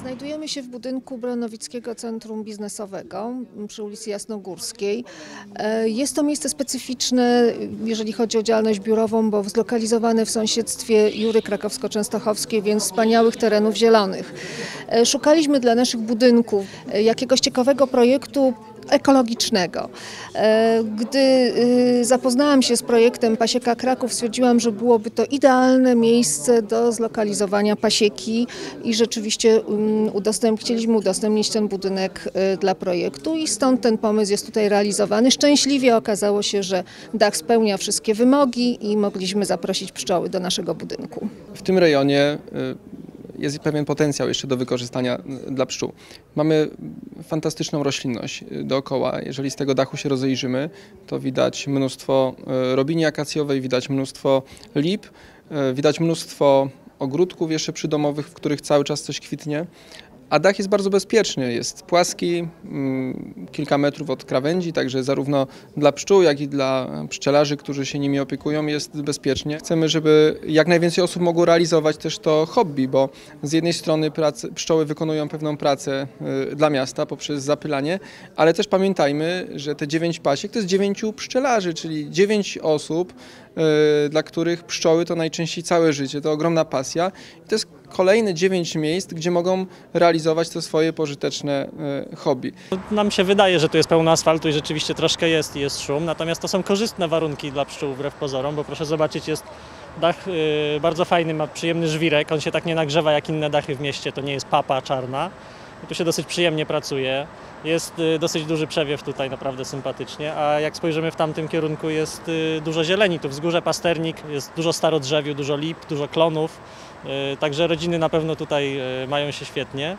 Znajdujemy się w budynku Bronowickiego Centrum Biznesowego przy ulicy Jasnogórskiej. E, Jest to miejsce specyficzne, jeżeli chodzi o działalność biurową, bo zlokalizowane w sąsiedztwie Jury Krakowsko-Częstochowskiej, więc wspaniałych terenów zielonych. E, Szukaliśmy dla naszych budynków e, jakiegoś ciekawego projektu ekologicznego. E, Gdy y, zapoznałam się z projektem Pasieka Kraków, stwierdziłam, że byłoby to idealne miejsce do zlokalizowania pasieki i rzeczywiście um, udostęp, chcieliśmy udostępnić ten budynek y, dla projektu i stąd ten pomysł jest tutaj realizowany. Szczęśliwie okazało się, że dach spełnia wszystkie wymogi i mogliśmy zaprosić pszczoły do naszego budynku. W tym rejonie y, jest pewien potencjał jeszcze do wykorzystania dla pszczół. Mamy fantastyczną roślinność y, dookoła. Jeżeli z tego dachu się rozejrzymy, to widać mnóstwo y, robini akacjowej, widać mnóstwo lip, y, widać mnóstwo ogródków jeszcze przydomowych, w których cały czas coś kwitnie. A dach jest bardzo bezpieczny, jest płaski, mm, kilka metrów od krawędzi, także zarówno dla pszczół, jak i dla pszczelarzy, którzy się nimi opiekują, jest bezpiecznie. Chcemy, żeby jak najwięcej osób mogło realizować też to hobby, bo z jednej strony pracy, pszczoły wykonują pewną pracę y, dla miasta poprzez zapylanie, ale też pamiętajmy, że te dziewięć pasiek to jest dziewięciu pszczelarzy, czyli dziewięć osób, y, dla których pszczoły to najczęściej całe życie, to ogromna pasja. I to jest kolejne dziewięć miejsc, gdzie mogą realizować to swoje pożyteczne y, hobby. Nam się wydaje, że tu jest pełno asfaltu i rzeczywiście troszkę jest i jest szum, natomiast to są korzystne warunki dla pszczół wbrew pozorom, bo proszę zobaczyć, jest dach y, bardzo fajny, ma przyjemny żwirek, on się tak nie nagrzewa jak inne dachy w mieście, to nie jest papa czarna. Tu się dosyć przyjemnie pracuje. Jest y, dosyć duży przewiew tutaj, naprawdę sympatycznie, a jak spojrzymy w tamtym kierunku jest y, dużo zieleni, tu wzgórze Pasternik, jest dużo starodrzewiu, dużo lip, dużo klonów, y, także rodziny na pewno tutaj mają się świetnie.